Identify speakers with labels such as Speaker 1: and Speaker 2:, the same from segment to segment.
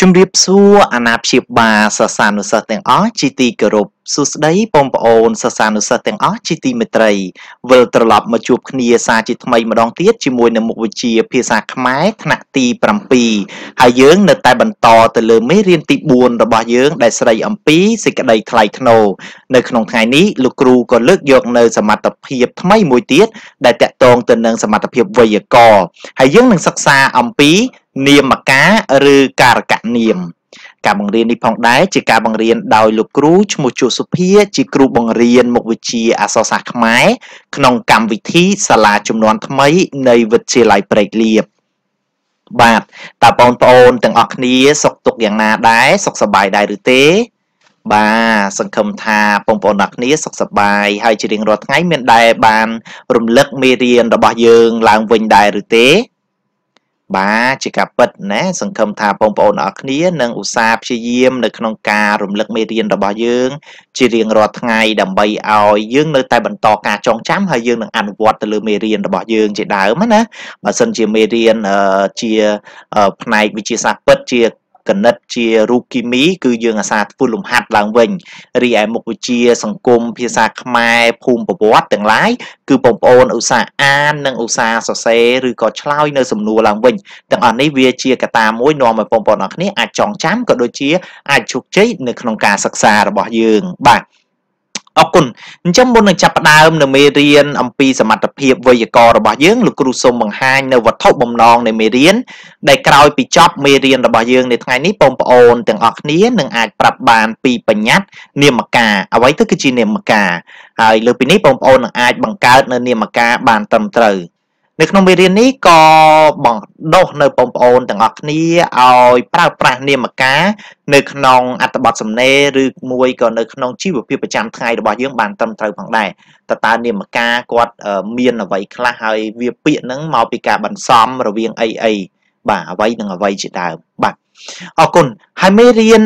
Speaker 1: ជំរាបសួរអាណាព្យាបាលសិស្សានុសិស្សទាំងអស់ជាទីគោរពសួស្តីបងប្អូនសិស្សានុសិស្សទាំងអស់ជាទីមេត្រីវិលត្រឡប់មកជួបគ្នាសាជាថ្មីម្ដងទៀតជាមួយនឹងមុខវិជ្ជាភាសាខ្មែរថ្នាក់ទី7ហើយយើងនៅតែបន្តទៅលើមេរៀនទី4របស់យើងដែលស្ដីអំពីសេចក្តីថ្លៃថ្នូរនៅក្នុងថ្ងៃនេះលោកគ្រូក៏លើកយកនៅសមត្ថភាពថ្មីមួយទៀតដែលតកតងទៅនឹងសមត្ថភាពវេយ្យាករណ៍ហើយយើងនឹងសិក្សាអំពី នាមការឬការកនាម ការបង្រៀននេះផងដែរជាការបង្រៀនដោយលោកគ្រូឈ្មោះជួសុភាជាគ្រូបង្រៀនមុខវិជ្ជាអក្សរសាស្ត្រខ្មែរក្នុងកម្មវិធីសាលាចំនួនថ្មីនៃវិទ្យាល័យព្រែកលៀបបាទតើបងប្អូនទាំងអស់គ្នា សុខទុក្ខយ៉ាងណាដែរសុខសប្បាយដែរឬទេ បាទសង្ឃឹមថាបងប្អូនអ្នកគ្នាសុខសប្បាយហើយជារៀងរាល់ថ្ងៃមានដែរបាន រំលឹកមេរៀនរបស់យើងឡើងវិញដែរឬទេ បាទជាការពិតណាសង្ឃឹមថាបងប្អូនអរគ្នានឹងឧស្សាហ៍ព្យាយាមនៅក្នុងការរំលឹកមេរៀនរបស់យើង ជារៀងរាល់ថ្ងៃដើម្បីឲ្យយើងនៅតែបន្តការចងចាំហើយយើងនឹងអនុវត្តទៅលើមេរៀនរបស់យើងជាដើមណាបើសិនជាមេរៀនជាផ្នែកវិទ្យាសាស្ត្រពិតជា គណិតជារូបគីមី គឺយើងអាសាធ្វើលំហាត់ឡើងវិញរីឯមុខវិជ្ជា សង្គមភាសាខ្មែរភូមិប្រវត្តិទាំងឡាយគឺបងប្អូនឧស្សាហ៍អាននិងឧស្សាហ៍សរសេរឬក៏ឆ្លើយនៅសំណួរឡើងវិញទាំងអស់នេះវាជាកត្តាមួយនាំឲ្យបងប្អូនអរគ្នាអាចចងចាំក៏ដូចជាអាចជោគជ័យនៅក្នុងការសិក្សារបស់យើងបាទ អរគុណអញ្ចឹងមុននឹងចាប់ផ្ដើមនៅមេរៀនអំពីសមត្ថភាពវេយ្យាករណ៍របស់យើងលោកគ្រូសូមបង្ហាញនៅវត្ថុបំណងនៃមេរៀនដែលក្រោយពីចប់មេរៀនរបស់យើងនៅថ្ងៃនេះបងប្អូនទាំងអស់គ្នានឹងអាចប្រាប់បានពីបញ្ញត្តិនាមការអ្វីទៅគឺជានាមការហើយលើពីនេះបងប្អូននឹងអាចបង្កើតនៅនាមការបានត្រឹមត្រូវ នៅក្នុងមេរៀននេះក៏បង្ដុសនៅបងប្អូនទាំងអស់គ្នាឲ្យប្រើប្រាស់នាមការនៅក្នុងអត្ថបទសំណេរឬមួយក៏នៅក្នុងជីវភាពប្រចាំថ្ងៃរបស់យើងបានត្រឹមត្រូវផងដែរតើតើនាមការគាត់មានអ្វីខ្លះហើយវាពាក្យហ្នឹងមកពីការបន្សំរវាងអីអីបាទអ្វីនិងអ្វីជាដើមបាទអរគុណហើយមេរៀន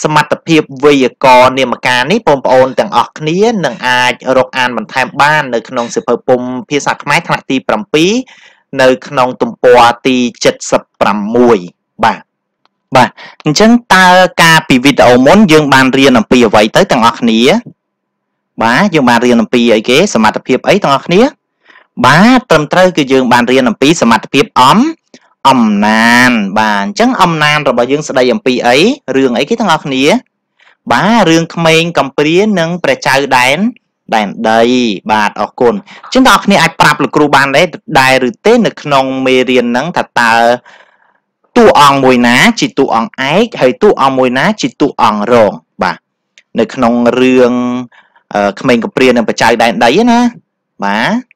Speaker 1: សមត្ថភាពវេយ្យាករណ៍នាមការនេះបងប្អូនទាំងអស់គ្នានឹងអាចរកអានបន្ថែមបាននៅក្នុងសៀវភៅពុំភាសាខ្មែរថ្នាក់ទី7នៅក្នុងទំព័រទី76បាទបាទអញ្ចឹងតើការពីវីដេអូមុនយើងបានរៀនអំពីអ្វីទៅទាំងអស់គ្នាបាទយើងបានរៀនអំពីអីគេសមត្ថភាពអីទាំងអស់គ្នាបាទត្រឹមត្រូវគឺយើងបានរៀនអំពីសមត្ថភាពអំ អំណាន បាទអញ្ចឹងអំណានរបស់យើងស្ដីអំពីអីរឿងអីគេទាំងអស់គ្នា បាទរឿងក្មេងកំព្រានិងព្រះចៅដែនដែនដី បាទអរគុណអញ្ចឹងបងប្អូនអាចប្រាប់លោកគ្រូបានដែរដែរឬទេនៅក្នុងមេរៀនហ្នឹងថាតើតួអង្គមួយណាជាតួអង្គឯកហើយតួអង្គមួយណាជាតួអង្គរងបាទនៅក្នុងរឿងក្មេងកំព្រានិងបច្ច័យដែនដីណាបាទ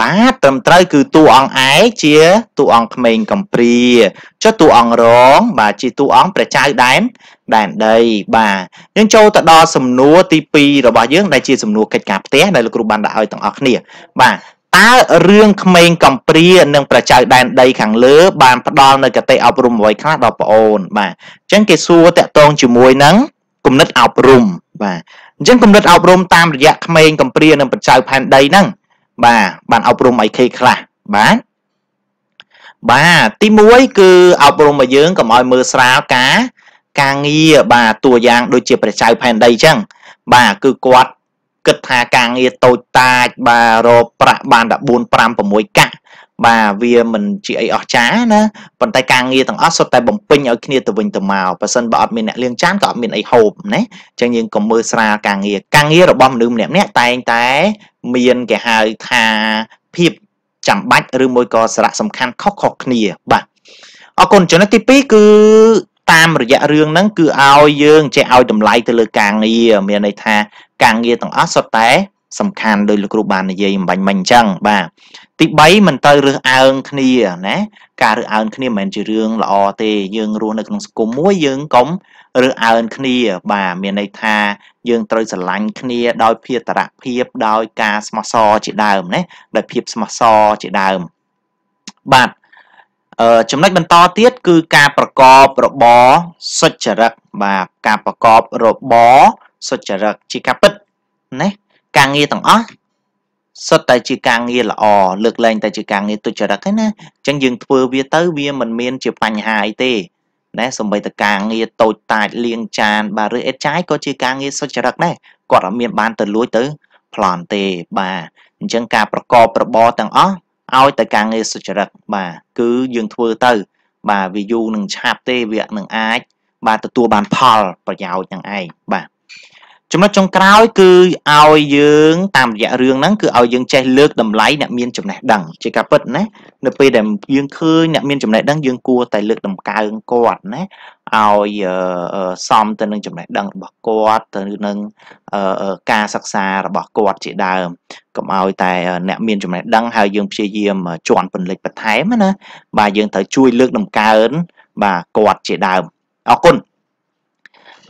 Speaker 1: បាទត្រឹមត្រូវគឺតួអង្គឯកជាតួអង្គក្មេងកំព្រាចុះតួអង្គរង បាទជាតួអង្គព្រះចៅដែនដែនដី បាទយើងចូលទៅដល់សំណួរទី2របស់យើងដែលជាសំណួរកិច្ចការផ្ទះដែលលោកគ្រូបានដាក់ឲ្យទាំងអស់គ្នាបាទតើរឿងក្មេងកំព្រានិងប្រចៅដែនដីខាងលើ បានផ្ដល់នៅកតិអប់រំអ្វីខ្លះដល់ប្អូន បាទអញ្ចឹងគេសួរតកតងជាមួយនឹងគំនិតអប់រំបាទអញ្ចឹងគំនិតអប់រំតាមរយៈក្មេងកំព្រានិងប្រចៅផែនដីហ្នឹង បាទបានអប់រំអីគេខ្លះបាទបាទទី1គឺអប់រំឲ្យយើងកុំឲ្យមើលស្រាលការការងារបាទតួយ៉ាងដូចជាព្រះចៅផែនដីអញ្ចឹងបាទគឺគាត់គិតថាការងារតូចតាចបាទរកប្រាក់បានតែ4 5 6កាក់ បាទវាមិនជាអីអស្ចារ្យណាប៉ុន្តែការងារទាំងអស់សុទ្ធតែបំពេញឲ្យគ្នាទៅវិញទៅមកបើសិនបើអត់មានអ្នកលាងចានក៏អត់មានអីហូបណាអញ្ចឹងយើងកុំមើលស្រាលការងារការងាររបស់មនុស្សម្នាក់ម្នាក់តែងតែមានគេហៅថាភាពចាំបាច់ឬមួយក៏សារៈសំខាន់ខុសៗគ្នាបាទអរគុណចំណុចទី2គឺតាមរយៈរឿងហ្នឹងគឺឲ្យយើងចេះឲ្យតម្លៃទៅលើការងារមានន័យថាការងារទាំងអស់សុទ្ធតែ សំខាន់ដោយលោកគ្រូបាននិយាយអំបញ្ញមិញអញ្ចឹងបាទទី3មិនទៅរើសអើងគ្នាណាការរើសអើងគ្នាមិនមែនជារឿងល្អទេយើងរស់នៅក្នុងសង្គមមួយយើងកុំរើសអើងគ្នាបាទមានន័យថាយើងត្រូវស្រឡាញ់គ្នាដោយភាតរភាពដោយការស្មោះសរជាដើមណាដោយភាពស្មោះសរជាដើមបាទអឺចំណុចបន្តទៀតគឺការប្រកបរបរសុចរិតបាទការប្រកបរបរសុចរិតជាការពិតណា ការងារទាំងអស់សុទ្ធតែជាការងារល្អលើកលែងតែជាការងារទុច្ចរិតទេណាអញ្ចឹងយើងធ្វើវាទៅវាមិនមានជាបញ្ហាអីទេណាសម្បីតការងារតូចតាចលាងចានបាទឬអេតចាយក៏ជាការងារសុចរិតដែរគាត់អត់មានបានទៅលួចទៅប្លន់ទេបាទអញ្ចឹងការប្រកបរបរទាំងអស់ឲ្យតែការងារសុចរិតបាទគឺយើងធ្វើទៅ បាទវាយូរនឹងឆាប់ទេវានឹងអាច បាទទទួលបានផលប្រយោជន៍នឹងឯងបាទ ចំណុចចុងក្រោយគឺឲ្យយើងតាមរយៈរឿងហ្នឹងគឺឲ្យយើងចេះលើកតម្លៃអ្នកមានចំណេះដឹងជាការពិតណានៅពេលដែលយើងឃើញអ្នកមានចំណេះដឹងយើងគួរតែលើកតម្កើងគាត់ណាឲ្យសមទៅនឹងចំណេះដឹងរបស់គាត់ទៅនឹងការសិក្សារបស់គាត់ជាដើមកុំឲ្យតែអ្នកមានចំណេះដឹងហើយយើងព្យាយាមជន់ពន្លិចបន្ថែមណាបាទយើងត្រូវជួយលើកតម្កើងបាទគាត់ជាដើមអរគុណ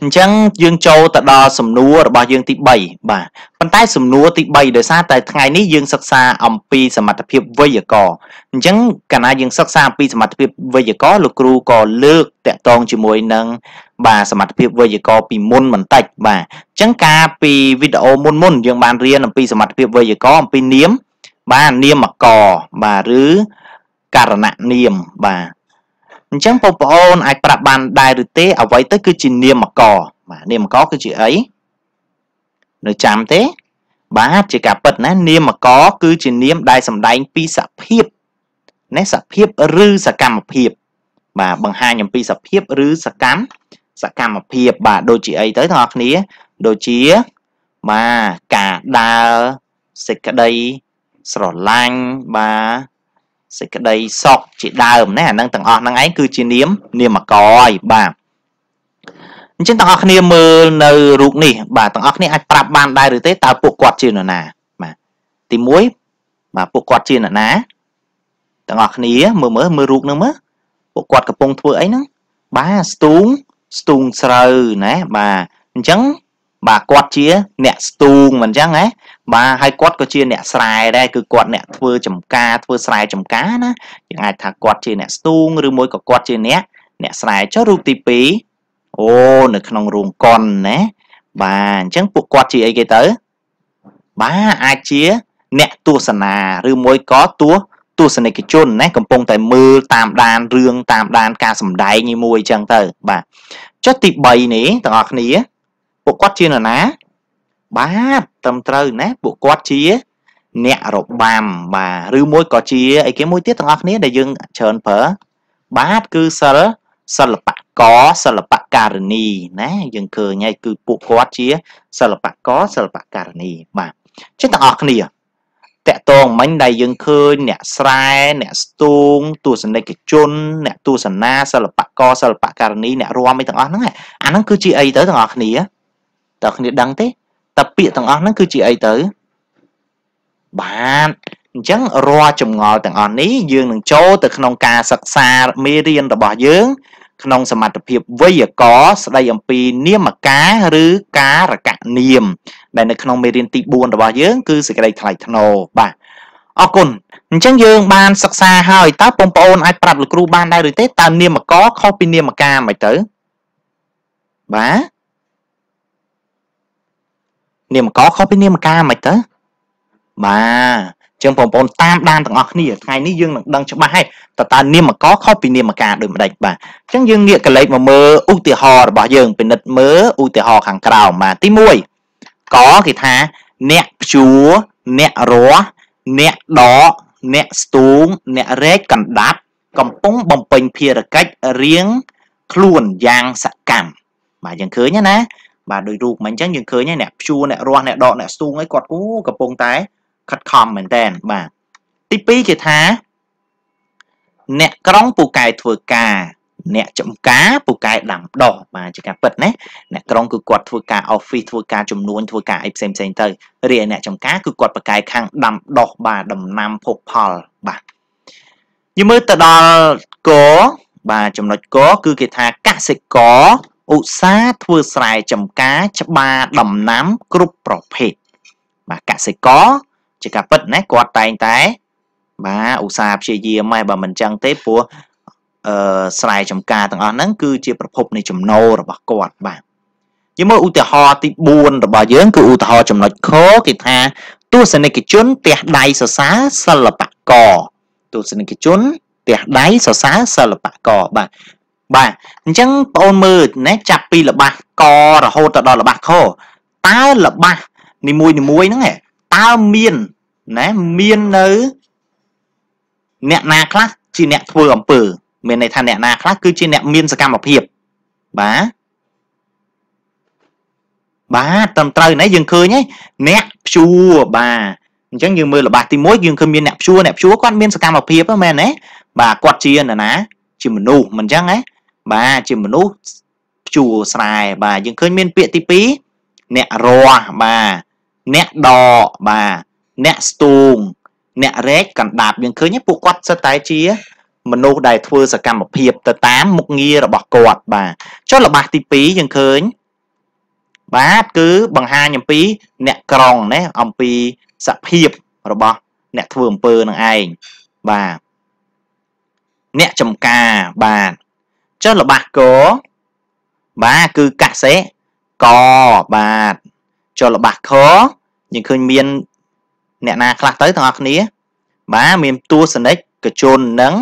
Speaker 1: អញ្ចឹងយើងចូលទៅដល់សំណួររបស់យើងទី3បាទប៉ុន្តែសំណួរទី3ដោយសារតែថ្ងៃនេះយើងសិក្សាអំពីសមត្ថភាពវេយ្យាករណ៍អញ្ចឹងកាលណាយើងសិក្សាអំពីសមត្ថភាពវេយ្យាករណ៍លោកគ្រូក៏លើកតកតងជាមួយនឹងបាទសមត្ថភាពវេយ្យាករណ៍ពីមុនបន្តិចបាទអញ្ចឹងការពីវីដេអូមុនមុនយើងបានរៀនអំពីសមត្ថភាពវេយ្យាករណ៍អំពីនាមបាទនាមកបាទឬករណនាមបាទ អញ្ចឹងបងប្អូនអាចប្រាប់បានដែរឬទេអ្វីទៅគឺជានាមកបាទនាមកគឺជាអីនៅចាំទេ បាទជាការពិតណានាមកគឺជានាមដែលសម្ដែងពីសភាពណាសភាពឬសកម្មភាព បាទបង្ហាញអំពីសភាពឬសកម្មសកម្មភាព បាទដូចជាអីទៅទាំងអស់គ្នាដូចជាបាទការដើរសេចក្តីស្រឡាញ់បាទ សេចក្តីសុខជាដើមណាអានឹងទាំងអស់ហ្នឹងឯងគឺជានាមនាមកហើយបាទអញ្ចឹងទាំងអស់គ្នាមើលនៅរូបនេះបាទទាំងអស់គ្នាអាចប្រាប់បានដែរឬទេតើពួកគាត់ជានរណាបាទទី1បាទពួកគាត់ជានរណាទាំងអស់គ្នាមើលមើលមើលរូបហ្នឹងមើលពួកគាត់កំពុងធ្វើអីហ្នឹងបាទស្ទូងស្ទូងស្រូវណាបាទអញ្ចឹងបាទគាត់ជាអ្នកស្ទូងមិនអញ្ចឹងហ៎ បាទហើយគាត់ក៏ជាអ្នកស្រែដែរគឺគាត់អ្នកធ្វើចំការធ្វើស្រែចំការណាយើងអាចថាគាត់ជាអ្នកស្ទូងឬមួយក៏គាត់ជាអ្នកអ្នកស្រែចុះរូបទី2អូនៅក្នុងរោងកុនណាបាទអញ្ចឹងពួកគាត់ជាអីគេទៅបាទអាចជាអ្នកទស្សនាឬមួយក៏ទស្សទស្សនិកជនណាកំពុងតែមើលតាមដានរឿងតាមដានការសម្ដែងមួយអញ្ចឹងទៅបាទចុះទី3នេះទាំងអស់គ្នាពួកគាត់ជានរណា បាទត្រឹមត្រូវណាពួកគាត់ជា អ្នករបាំបាទឬមួយក៏ជាអីគេមួយទៀតទាំងអស់គ្នាដែលយើងច្រើនប្រើបាទគឺសិលសិល្បករសិល្បករនីណាយើងឃើញហើយគឺពួកគាត់ជាសិល្បករសិល្បករនីបាទចឹងទាំងអស់គ្នាតកតងមិញដែលយើងឃើញអ្នកស្រែអ្នកស្ទូងទស្សនិកជនអ្នកទស្សនាសិល្បករសិល្បករនីអ្នករាំអីទាំងអស់ហ្នឹងអាហ្នឹងគឺជាអីទៅទាំងអស់គ្នាតើគ្នាដឹងទេ តើពាក្យទាំងអស់ហ្នឹងគឺជាអីទៅបាទអញ្ចឹងរាល់ចម្ងល់ទាំងអស់នេះយើងនឹងចូលទៅក្នុងការសិក្សាមេរៀនរបស់យើង ក្នុងសមត្ថភាពវេយ្យាករណ៍ស្ដីអំពីនាមការឬការកនាម ដែលនៅក្នុងមេរៀនទី4របស់យើងគឺសេចក្តីថ្លៃថ្នូរបាទអរគុណអញ្ចឹងយើងបានសិក្សាហើយតើបងប្អូនអាចប្រាប់លោកគ្រូបានដែរឬទេតើនាមកខុសពីនាមការមិនទៅបាទ នាមកខុសពីនាមការមិនទៅបាទចឹងបងប្អូនតាមដានទាំងអស់គ្នាថ្ងៃនេះយើងនឹងដឹងច្បាស់ហើយតើតើនាមកខុសពីនាមការដូចម្ដេចបាទអញ្ចឹងយើងងាកកលេចមកមើលឧទាហរណ៍របស់យើងពិនិត្យមើលឧទាហរណ៍ខាងក្រោមបាទទី1កគេថាអ្នកព្យួរអ្នករស់អ្នកដកអ្នកស្ទូងអ្នករែកកណ្ដាប់កំពុងបំពេញភារកិច្ចរៀងខ្លួនយ៉ាងសកម្មបាទយើងឃើញណា បាទដោយរូបមិនអញ្ចឹងយើងឃើញហើយអ្នកព្យួរអ្នករស់អ្នកដកអ្នកស្ទូងអីគាត់គូកំពុងតែខិតខំមែនតើបាទទី2គេថាអ្នកក្រុងពូកែធ្វើការអ្នកចំការពូកែដាំដុះបាទជាការពិតណាអ្នកក្រុងគឺគាត់ធ្វើការ office ធ្វើការចំនួនធ្វើការអីផ្សេងផ្សេងទៅរីឯអ្នកចំការគឺគាត់ប្រកែកខាងដាំដុះបាទដំណាំភោគផលបាទយើងមើលទៅដល់កបាទចំណុចកគឺគេថាកសិករ ឧស្សាហ៍ធ្វើស្រែចម្ការច្បារដំណាំគ្រប់ប្រភេទបាទកសិករជាការពិតណាគាត់តែងតែបាទឧស្សាហ៍ព្យាយាមហើយបើមិនចឹងទេព្រោះអឺស្រែចម្ការទាំងអស់ហ្នឹងគឺជាប្រភពនៃចំណូលរបស់គាត់បាទយើងមើលឧទាហរណ៍ទី4របស់យើងគឺឧទាហរណ៍ចំណុចខគេថាទស្សនិកជនទះដៃសរសើរសិល្បករទស្សនិកជនទះដៃសរសើរសិល្បករបាទ បាទអញ្ចឹងបងអូនមើលណាចាប់ពីល្បះករហូតទៅដល់ល្បះខតើល្បះនីមួយនីមួយហ្នឹងតើមានណាមាននៅអ្នកណាខ្លះជាអ្នកធ្វើអំពើមានន័យថាអ្នកណាខ្លះគឺជាអ្នកមានសកម្មភាពបាទបាទត្រឹមត្រូវណាយើងឃើញហើយអ្នកព្យួរបាទអញ្ចឹងយើងមើលល្បះទី1យើងឃើញមានអ្នកព្យួរអ្នកព្យួរគាត់មានសកម្មភាពមែនទេបាទគាត់ជានរណាជាមនុស្សមិនអញ្ចឹងហ៎ បាទជាមនុស្សព្យួរស្រែបាទយើងឃើញមានពាក្យទី2អ្នករស់បាទអ្នកដកបាទអ្នកស្ទូង អ្នករែកកណ្ដាប់យើងឃើញពួកគាត់សិតតែជា មនុស្សដែលធ្វើសកម្មភាពទៅតាមមុខងាររបស់គាត់បាទចុះល្បះទី2យើងឃើញបាទគឺបង្ហាញអំពី អ្នកក្រុងណាអំពីសភាពរបស់អ្នកធ្វើអំពើនឹងឯងបាទអ្នកចំការបាទ ចុះល្បះកបាទគឺកសិកបាទចុះល្បះខយើងឃើញមានអ្នកណាខ្លះទៅទាំងអស់គ្នា បាទមានទស្សនិកជននិង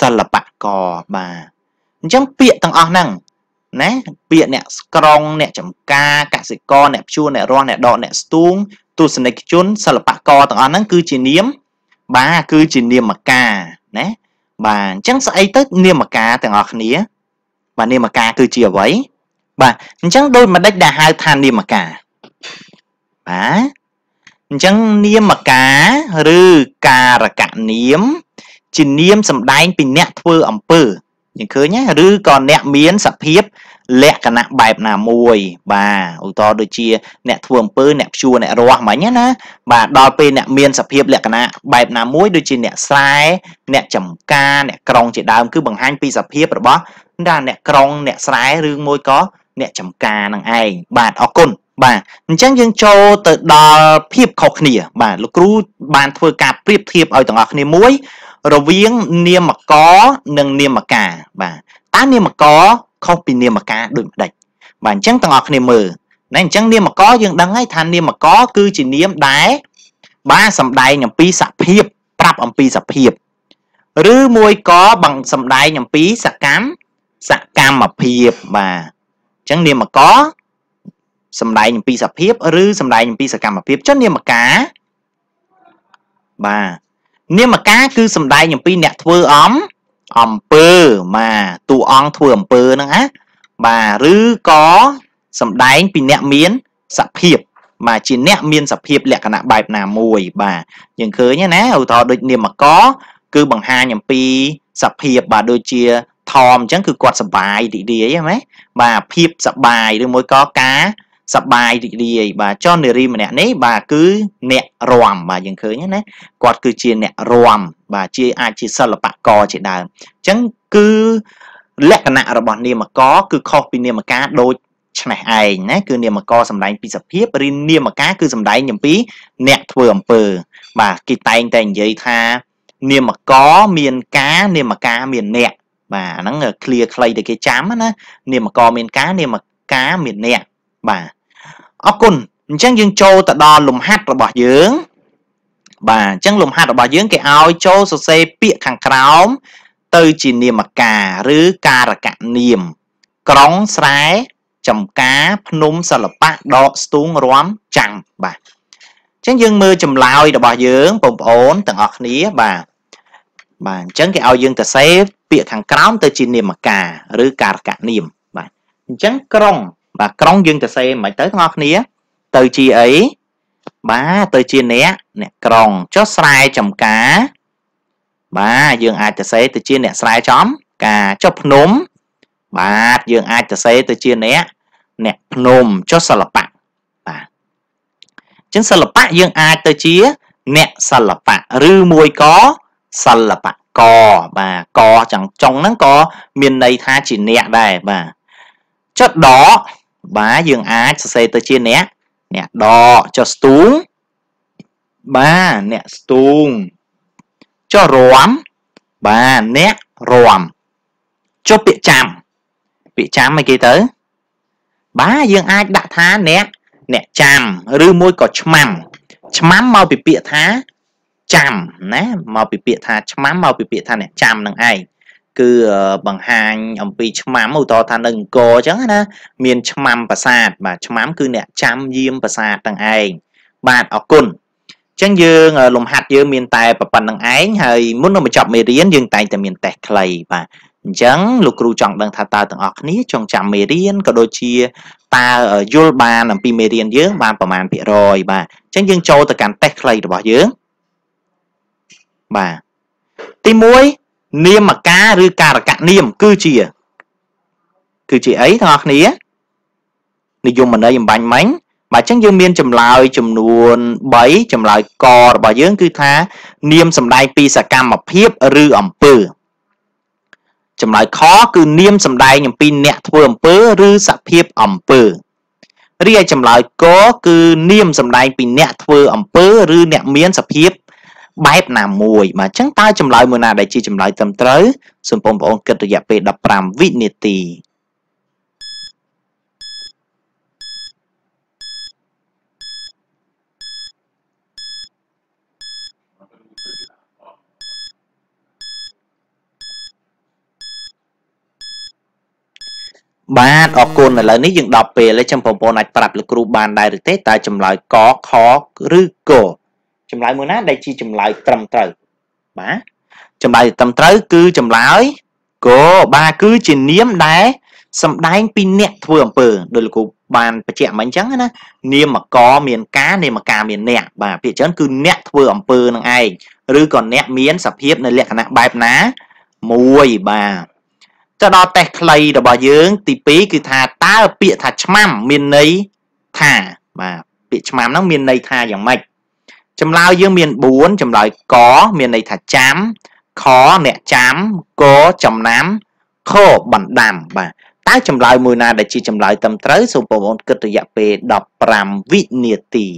Speaker 1: សិល្បករបាទអញ្ចឹងពាក្យទាំងអស់ហ្នឹងណាពាក្យអ្នកក្រងអ្នកចំការកសិករអ្នកព្យួរអ្នករស់អ្នកដកអ្នកស្ទូងទស្សនិកជនសិល្បករទាំងអស់ហ្នឹងគឺជានាម បាទគឺជានាមការណា បាទអញ្ចឹងស្អីទៅនាមការទាំងអស់គ្នា បាទនាមការគឺជាអ្វីបាទអញ្ចឹងដូចម្ដេចដែលហៅថានាមការបាទអញ្ចឹងនាមការឬការកនាមជានាមសម្ដែងពីអ្នកធ្វើអំពើយើងឃើញណាឬក៏អ្នកមានសភាព លក្ខណៈបែបណាមួយ បាទឧទាហរណ៍ដូចជាអ្នកធ្វើអំពើអ្នកព្យួរអ្នករស់មិញណាបាទដល់ពេលអ្នកមានសភាពលក្ខណៈបែបណាមួយដូចជាអ្នកស្រែអ្នកចំការអ្នកក្រុងជាដើមគឺបង្ហាញពីសភាពរបស់ថាអ្នកក្រុងអ្នកស្រែឬមួយក៏អ្នកចំការនឹងឯងបាទអរគុណបាទអញ្ចឹងយើងចូលទៅដល់ភាពខុសគ្នា បាទលោកគ្រូបានធ្វើការប្រៀបធៀបឲ្យទាំងអស់គ្នាមួយ រវាងនាមកនិងនាមការបាទតើនាមក ខុសពីនាមការដូចម្ដេចបាទអញ្ចឹងទាំងអស់គ្នាមើលណាអញ្ចឹងនាមកយើងដឹងហើយថានាមកគឺជានាមដែលបាទសំដែងអំពីសភាពប្រាប់អំពីសភាពឬមួយក៏ bằng សំដែងអំពីសកម្មសកម្មភាពបាទអញ្ចឹងនាមកសំដែងអំពីសភាពឬសំដែងអំពីសកម្មភាពចុះនាមការបាទនាមការគឺសំដែងអំពីអ្នកធ្វើអំ អំពើបាទតួអង្គធ្វើអំពើហ្នឹងណាបាទឬក៏សំដែងពីអ្នកមានសភាពបាទជាអ្នកមានសភាពលក្ខណៈបែបណាមួយបាទយើងឃើញណាឧទាហរណ៍ដូចនាមកគឺបង្ហាញអំពីសភាពបាទដូចជាថមអញ្ចឹងគឺគាត់សបាយរីករាយហ្នឹងណាបាទភាពសបាយឬមួយក៏ការ សបាយរីករាយបាទចុះនារីម្នាក់នេះបាទគឺអ្នករាំបាទយើងឃើញណាគាត់គឺជាអ្នករាំបាទជាអាចជាសិល្បករជាដើមអញ្ចឹងគឺលក្ខណៈរបស់នាមកគឺខុសពីនាមការដូចឆ្នេះឯងណាគឺនាមកសម្ដែងពីសភាពឬនាមការគឺសម្ដែងអំពីអ្នកធ្វើអំពើ បាទគេតែងតែនិយាយថា នាមកមានការនាមការមានអ្នកបាទអាហ្នឹង clear ខ្លីដែលគេចាំណានាមកមានការនាមការមានអ្នកបាទ អរគុណអញ្ចឹងយើងចូលទៅដល់លំហាត់របស់យើងបាទអញ្ចឹងលំហាត់របស់យើងគេឲ្យចូលសរសេរពាក្យខាងក្រោម ទៅជានាមការឬការកនាម ក្រុងស្រែចំការភ្នំសិល្បៈដកស្ទូងរំចាំងបាទអញ្ចឹងយើងមើលចម្លើយរបស់យើងបងប្អូនទាំងអស់គ្នាបាទបាទអញ្ចឹងគេឲ្យយើងទៅសេពាក្យខាងក្រោមទៅជានាមការឬការកនាមបាទអញ្ចឹងក្រុង បាទក្រុងយើងទៅសេមិនទៅទាំងអស់គ្នា ទៅជាអីបាទទៅជាអ្នកអ្នកក្រុងចុះស្រែចំការ បាទយើងអាចទៅសេទៅជាអ្នកស្រែចំការចុះភ្នំ បាទយើងអាចទៅសេទៅជាអ្នកអ្នកភ្នំចុះសិល្បៈបាទអញ្ចឹងសិល្បៈយើងអាចទៅជា អ្នកសិល្បៈឬមួយក៏សិល្បករបាទកចង់ចុងហ្នឹងក៏មានន័យថាជាអ្នកដែរបាទចុះដក បាទយើងអាចសរសេរទៅជាអ្នកអ្នកដកចុះស្ទូងបាទអ្នកស្ទូងចុះរំបាទអ្នករំចុះពាក្យចាំពាក្យចាំអីគេទៅ បាទយើងអាចដាក់ថាអ្នកអ្នកចាំឬមួយក៏ឆ្មាំឆ្មាំមកពីពាក្យថាចាំណាមកពីពាក្យថាឆ្មាំមកពីពាក្យថាអ្នកចាំនឹងឯង គឺបង្ហាញអំពីឆ្មាំឧទាហរណ៍ថានៅអង្គរអញ្ចឹងណាមានឆ្មាំប្រាសាទបាទឆ្មាំគឺអ្នកចាំយាមប្រាសាទទាំងឯងបាទអរគុណអញ្ចឹងយើងលំហាត់យើងមានតែប៉ុណ្្នឹងឯងហើយមុននឹងបញ្ចប់មេរៀនយើងតែងតែមានតេស្តខ្លីបាទអញ្ចឹងលោកគ្រូចង់ដឹងថាតើទាំងអស់គ្នាចង់ចាំមេរៀនក៏ដូចជាតើយល់បានអំពីមេរៀនយើងបានប្រមាណភាគរយបាទអញ្ចឹងយើងចូលទៅកាន់តេស្តខ្លីរបស់យើងបាទទី1 នាមការឬការកនាមគឺជា គឺជាអីទាំងអស់គ្នានិយមន័យអំបញ្ញមិញបាទអញ្ចឹងយើងមានចម្លើយចំនួន3ចម្លើយករបស់យើងគឺថា នាមសម្ដែងពីសកម្មភាពឬអំពើចម្លើយខគឺនាមសម្ដែងអំពីអ្នកធ្វើអំពើឬសភាពអំពើរីឯចម្លើយកគឺនាមសម្ដែងពីអ្នកធ្វើអំពើឬអ្នកមានសភាព បែបណាមួយបាទអញ្ចឹងតើចម្លើយមួយណាដែលជាចម្លើយត្រឹមត្រូវសូមបងប្អូនគិតរយៈពេល15វិនាទីបាទអរគុណឥឡូវនេះយើងដល់ពេលហើយចាំបងប្អូនអាចប្រាប់លោកគ្រូបានដែរឬទេតើចម្លើយកខឬក ចម្លើយមួយណាដែលជាចម្លើយត្រឹមត្រូវបាទចម្លើយត្រឹមត្រូវគឺចម្លើយកបាទគឺជានាមដែលសំដែងពីអ្នកធ្វើអំពើដោយលោកគ្រូបានបញ្ជាក់មកអញ្ចឹងណានាមកមានការនាមការមានអ្នកបាទពាក្យច្រើនគឺអ្នកធ្វើអំពើនឹងឯងឬក៏អ្នកមានសភាពនៅលក្ខណៈបែបណាមួយបាទទៅដល់តេស្តខ្លីរបស់យើង ទី2គឺថាតើពាក្យថាឆ្មាំមានន័យថាបាទពាក្យឆ្មាំហ្នឹងមានន័យថាយ៉ាងម៉េច ចម្លើយយើងមាន4ចម្លើយកមានន័យថាចាំខអ្នកចាំកចំណាំខបណ្ដាំបាទតើចម្លើយមួយណាដែលជាចម្លើយត្រឹមត្រូវសូមបងប្អូនគិតរយៈពេល15វិនាទី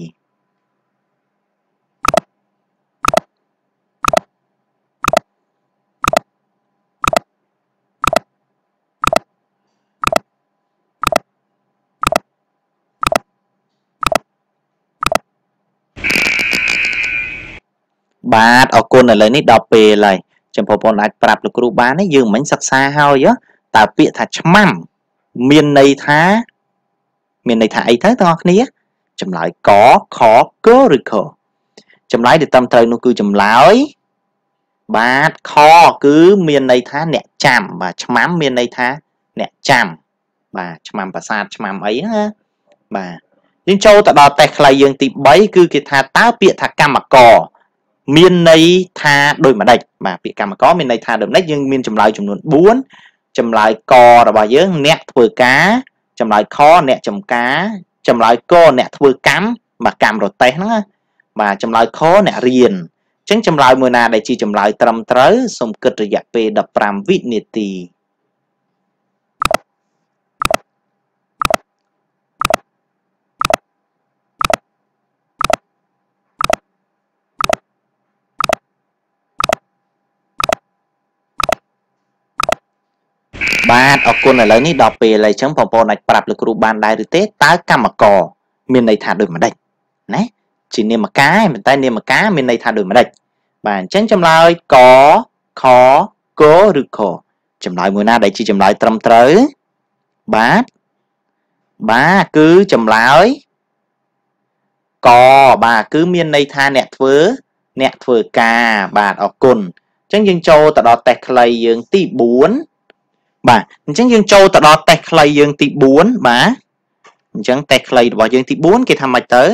Speaker 1: បាទអរគុណឥឡូវនេះដល់ពេលហើយចាំបងប្អូនអាចប្រាប់លោកគ្រូបានទេយើងមិនសិក្សាហើយតើពាក្យថាឆ្មាំមានន័យថា មានន័យថាអីទៅទាំងអស់គ្នាចម្លើយកខកឬខចម្លើយដែលត្រឹមត្រូវនោះគឺចម្លើយបាទខគឺមានន័យថាអ្នកចាំបាទឆ្មាំមានន័យថាអ្នកចាំបាទឆ្មាំប្រាសាទឆ្មាំអីណាបាទយើងចូលទៅដល់តេស្តខ្លីយើងទី3គឺគេថាតើពាក្យថាកម្មករ មានន័យថាដូចម្ដេចបាទពាក្យកម្មករមានន័យថាដូចម្ដេចយើងមានចម្លើយចំនួន4ចម្លើយករបស់យើងអ្នកធ្វើការចម្លើយខអ្នកចំការចម្លើយកអ្នកធ្វើកម្មបាទកម្មរទេះហ្នឹងណាបាទចម្លើយខអ្នករៀនអញ្ចឹងចម្លើយមួយណាដែលជាចម្លើយត្រឹមត្រូវសូមគិតរយៈពេល15វិនាទី បាទអរគុណឥឡូវនេះដល់ពេលហើយអញ្ចឹងបងប្អូនអាចប្រាប់លោកគ្រូបានដែរឬទេតើកម្មករមានន័យថាដូចម្ដេចណាជានាមការប៉ុន្តែនាមការមានន័យថាដូចម្ដេចបាទអញ្ចឹងចម្លើយកខកឬខចម្លើយមួយណាដែលជាចម្លើយត្រឹមត្រូវបាទបាទគឺចម្លើយកបាទគឺមានន័យថាអ្នកធ្វើអ្នកធ្វើការបាទអរគុណអញ្ចឹងយើងចូលទៅដល់តេស្តខ្លីយើងទី4 បាទអញ្ចឹងយើងចូលទៅដល់តេស្តខ្លីយើងទី4បាទអញ្ចឹងតេស្តខ្លីរបស់យើងទី4គេថាម៉េចទៅ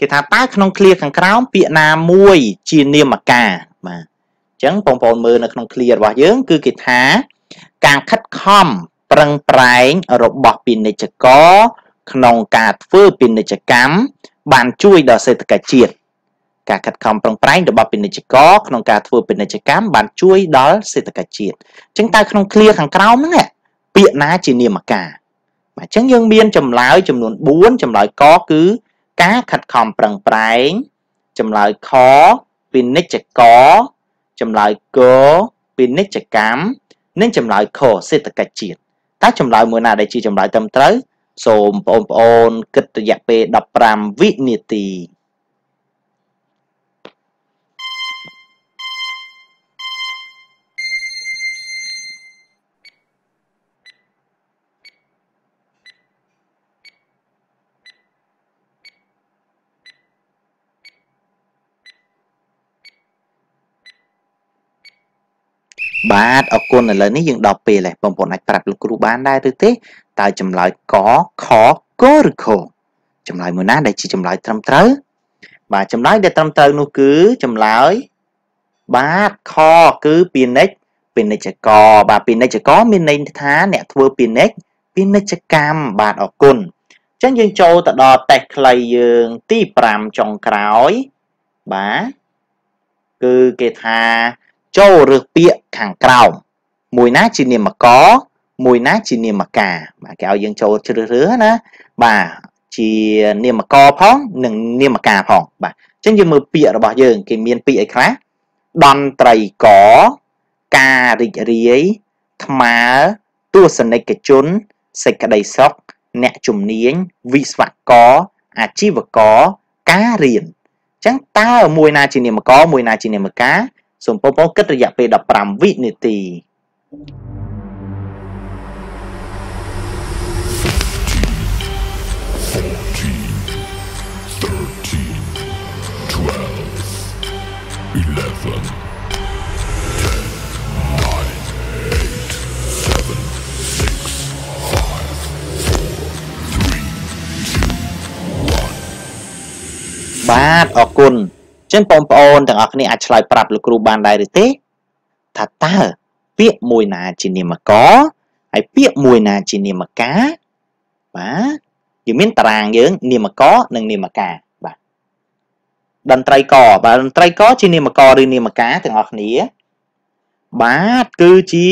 Speaker 1: គេថាតើក្នុងឃ្លាខាងក្រោមពាក្យណាមួយជានាមការបាទអញ្ចឹងបងប្អូនមើលនៅក្នុងឃ្លារបស់យើង គឺគេថាការខិតខំប្រឹងប្រែងរបស់ពាណិជ្ជករក្នុងការធ្វើពាណិជ្ជកម្មបានជួយដល់សេដ្ឋកិច្ចជាតិ ការខិតខំប្រឹងប្រែងរបស់ពាណិជ្ជករក្នុងការធ្វើពាណិជ្ជកម្មបានជួយដល់សេដ្ឋកិច្ចជាតិអញ្ចឹងតើក្នុងឃ្លាខាងក្រោមហ្នឹងពាក្យណាជានាមការបាទអញ្ចឹងយើងមានចម្លើយចំនួន4ចម្លើយកគឺការខិតខំប្រឹងប្រែងចម្លើយខពាណិជ្ជករចម្លើយកពាណិជ្ជកម្មនិងចម្លើយខសេដ្ឋកិច្ចជាតិតើចម្លើយមួយណាដែលជាចម្លើយត្រឹមត្រូវសូមបងប្អូនគិតរយៈពេល15វិនាទី បាទអរគុណឥឡូវនេះយើងដល់ពេលហើយបងប្អូនអាចប្រាប់លោកគ្រូបានដែរឬទេតើចម្លើយកខកឬខចម្លើយមួយណាដែលជាចម្លើយត្រឹមត្រូវបាទចម្លើយដែលត្រឹមត្រូវនោះគឺចម្លើយបាទខគឺពាណិជ្ជពាណិជ្ជករបាទពាណិជ្ជករមានន័យថាអ្នកធ្វើពាណិជ្ជពាណិជ្ជកម្មបាទអរគុណអញ្ចឹងយើងចូលទៅដល់តេស្តខ្លីយើងទី5ចុងក្រោយបាទគឺគេថា ចូលរើសពាក្យខាងក្រោមមួយណាជានាមកមួយណាជានាមការបាទគេឲ្យយើងចូលជ្រើសរើសណាបាទជានាមកផងនិងនាមការផងបាទអញ្ចឹងយើងមើលពាក្យរបស់យើងគេមានពាក្យអីខ្លះតន្ត្រីកការរីករាយថ្មើទស្សនិកជនសេចក្តីសុខអ្នកជំនាញវិស្វករអាជីវករការរៀនអញ្ចឹងតើមួយណាជានាមករមួយណាជានាមការ សូមបងប្អូនគិតរយៈពេល15វិនាទីបាទអរគុណ ចឹងបងប្អូនទាំងអស់គ្នាអាចឆ្លើយប្រាប់លោកគ្រូបានដែរឬទេថាតើពាក្យមួយណាជានាមករហើយពាក្យមួយណាជានាមការបាទយើងមានតារាងយើងនាមករនិងនាមការបាទតន្ត្រីករបាទតន្ត្រីករជានាមករឬនាមការទាំងអស់គ្នាបាទគឺជា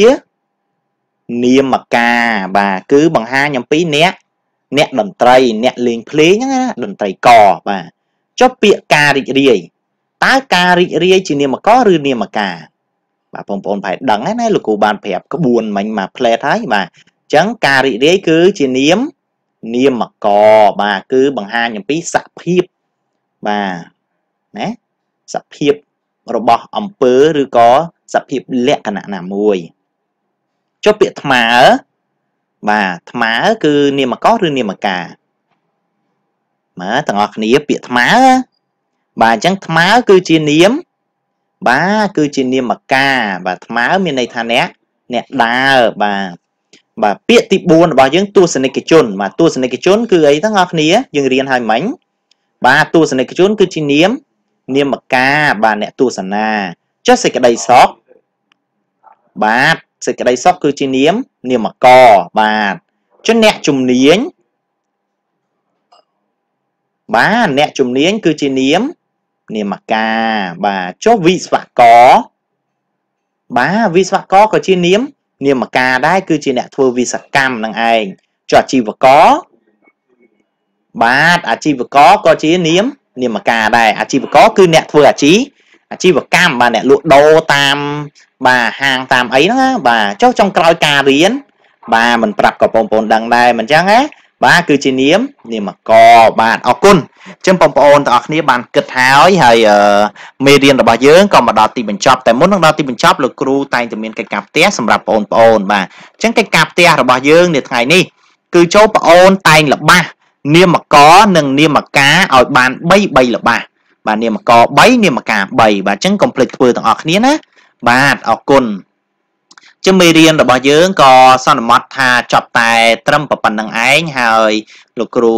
Speaker 1: នាមការបាទគឺបង្ហាញអំពីអ្នកអ្នកតន្ត្រីអ្នកលេងភ្លេងហ្នឹងណាតន្ត្រីករបាទចុះពាក្យការរីករាយ តើការរីករាយជានាមកឬនាមការបាទបងប្អូនប្រហែលដឹងហើយណាលោកគ្រូបានប្រាប់ក្បួនមិញមកផ្លែតហើយបាទអញ្ចឹងការរីករាយគឺជានាមនាមកបាទគឺបង្ហាញអំពីសភាពបាទណាសភាពរបស់អំពើឬក៏សភាពលក្ខណៈណាមួយចុះពាក្យថ្មើបាទថ្មើគឺនាមកឬនាមការមើលទាំងអស់គ្នាពាក្យថ្មើ បាទអញ្ចឹងថ្មើគឺជានាម បាទគឺជានាមការបាទថ្មើមានន័យថាអ្នកអ្នកដើរបាទបាទពាក្យទី4របស់យើងទស្សនិកជន បាទទស្សនិកជន គឺអីទាំងអស់គ្នាយើងរៀនហើយមិញបាទទស្សនិកជន គឺជានាម នាមការបាទអ្នកទស្សនាចុះសេចក្តីសុខបាទសេចក្តីសុខគឺជានាម នាមកបាទចុះអ្នកជំនាញបាទអ្នកជំនាញគឺជានាម នាមការបាទចុះវិស្វករបាទវិស្វករក៏ជានាមនាមការដែរគឺជាអ្នកធ្វើវិស្វកម្មនឹងឯងចុះអាជីវករបាទអាជីវករក៏ជានាមនាមការដែរអាជីវករគឺអ្នកធ្វើអាជីអាជីវកម្មបាទអ្នកលក់ដូរតាមបាទហាងតាមអីហ្នឹងបាទចុះចុងក្រោយការរៀនបាទមិនប្រាប់ក៏បងប្អូនដឹងដែរមិនអញ្ចឹងណា បាទគឺជានាមនាមកបាទអរគុណអញ្ចឹងបងប្អូនទាំងអស់គ្នាបានគិតហើយហើយមេរៀនរបស់យើងក៏មកដល់ទីបញ្ចប់តែមុននឹងដល់ទីបញ្ចប់លោកគ្រូតែងតែមានកិច្ចការផ្ទះសម្រាប់បងប្អូនបាទអញ្ចឹងកិច្ចការផ្ទះរបស់យើងនៅថ្ងៃនេះគឺចូលប្អូនតែងល្បះនាមកនិងនាមការឲ្យបាន3 3ល្បះបាទនាមក3នាមការ3បាទអញ្ចឹងកុំភ្លេចធ្វើទាំងអស់គ្នាណាបាទអរគុណ ជាមេរៀនរបស់យើងក៏សន្មត់ថាចប់តែ ត្រឹមប៉ុណ្្នឹងឯងហើយលោកគ្រូ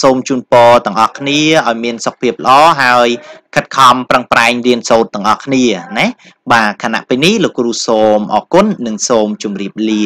Speaker 1: សូមជូនពរទាំងអស់គ្នាឲ្យមានសុខភាពល្អហើយខិតខំប្រឹងប្រែងរៀនសូត្រទាំងអស់គ្នាណាបាទខណៈពេលនេះលោកគ្រូសូមអរគុណនិងសូមជម្រាបលា